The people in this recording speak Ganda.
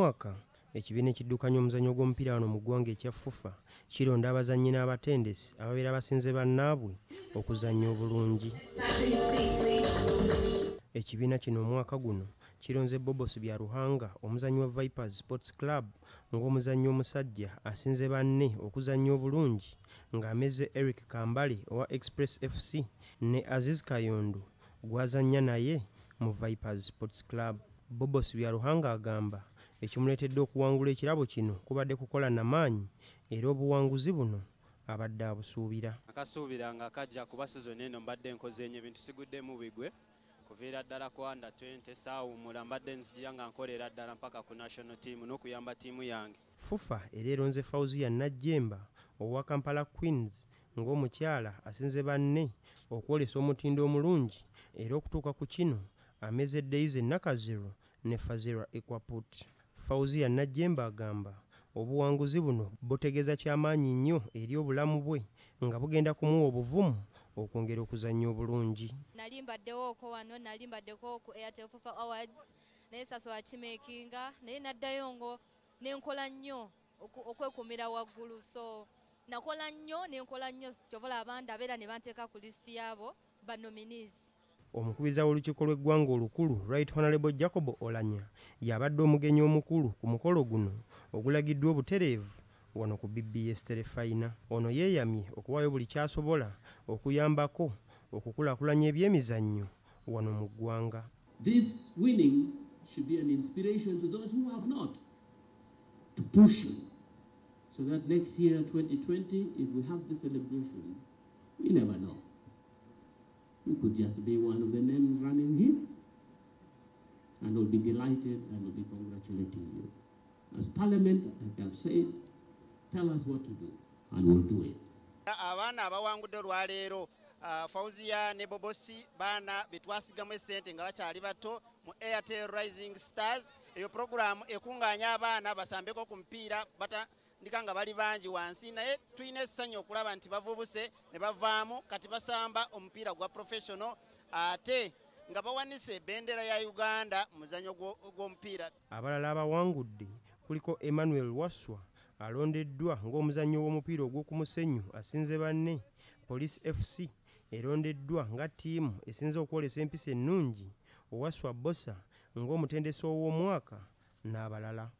mwaka ekibiina ekiddukanya omuzannyo gw'omupiira wano mu ggwanga ekya fufa kironda abazannyi n'abatendesi ababeera basinze bannaabwe okuzannya obulungi. Ekibiina kino omwaka guno kironze bobos bya ruhanga omuzannyi wa vipers sports club ng'omuzannyi omusajja asinze banne okuzannya obulungi ng'ameze eric kambale owa express fc ne aziz kayondo gw'azannya naye mu vipers sports club. Bobos bya ruhanga agamba ekimuleetedde okuwangula ekirabo kino kubadde kukola namaanyi era obuwanguzi buno abadde abusuubira. Akasuubira nga kajja kuba sizoni eno mbadde nkoze enyo ebintu siguddemu bigwe. Kuviira ddala ku under 20 saawumula mbadde nzijira nga nkolera ddala mpaka ku national team n'okuyamba ttiimu yange. Fufa era eronze fawuziya najjemba owa kampala queens ng'omukyala asinze banne okwolesa omutindo omulungi era okutuuka ku kino ameze days enakaziro ne fazira equaput fawuziya najjemba agamba obuwanguzi buno butegeeza kyamaanyi nnyo eri obulamu bwe nga bugenda kumuwa obuvumu okwongera okuzannya obulungi. Nali mbaddewooko wano nali mbaddeko ku airtel fufa awards naye sasola kimekinga naye naddayo ngo nenkola nnyo okwekumira waggulu so nakola nnyo nenkola nnyo kyobola abandi abeera ne banteeka ku lisiti yaabo banominees omukubiriza w'olukiiko lw'eggwanga olukulu right honorable jacob olanya y'abadde omugenyi omukulu ku mukolo guno ogulagiddwa obutereevu wano ku bbs terefayina ono yeeyamye okuwaayo buli kyasobola okuyambako okukulaakulanya ebyemizannyo wano mu ggwanga This winning should be an inspiration to those who have not to push you. So that next year, 2020, if we have the celebration, we never know. Could just be one of the names running here. And we'll be delighted and we'll be congratulating you. As Parliament, like I've said, tell us what to do, and we'll do it. abaana abawangudde olwaleero uh, fauziya ne bobosi baana betwasigamu essente nga bakyali bato mu airtel rising stars eyo puroguramu ekuŋŋaanya abaana basambeko ku mupiira batandika nga bali bangi wansi naye tulina essanyu okulaba nti bavubuse ne bavaamu kati basamba omupiira gwa professional ate nga bawanise ebendera ya uganda mu muzannyo gwo- gw'omupiira abalala abawangudde kuliko emmanuel waswa alondeddwa ng'omuzannyo w'omupiira ogw'oku musenyu asinze banne. Police fc erondeddwa nga ttiimu esinze okwolesa empisa ennungi. Owaswa bosa ng'omutendesi ow'omwaka n'abalala